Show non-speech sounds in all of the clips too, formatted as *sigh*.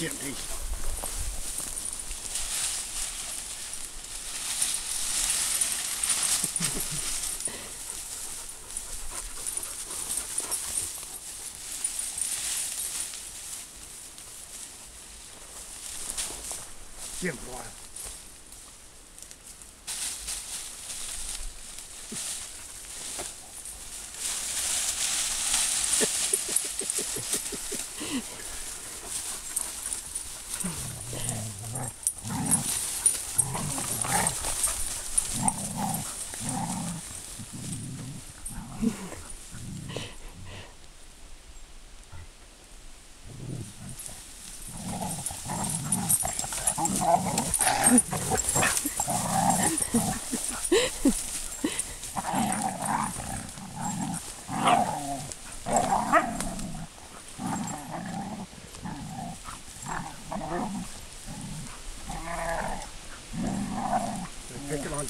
hier nicht. Jawohl.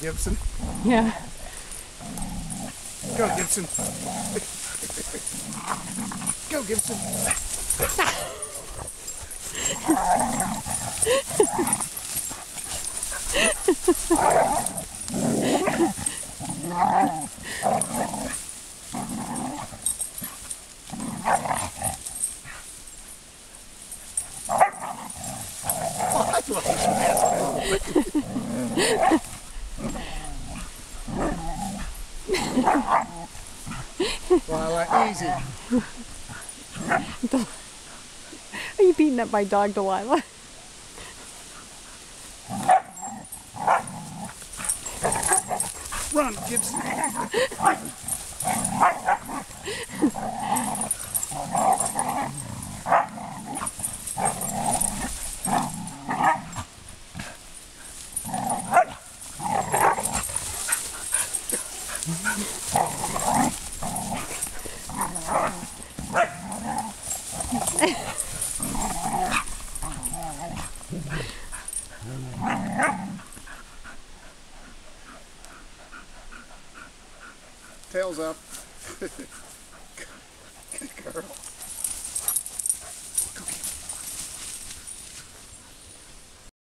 Gibson. Yeah. Go, Gibson. Go, Gibson. *laughs* Lila, easy. Are you beating up my dog, Delilah? Run, Gibson. Tails up. *laughs* Good girl.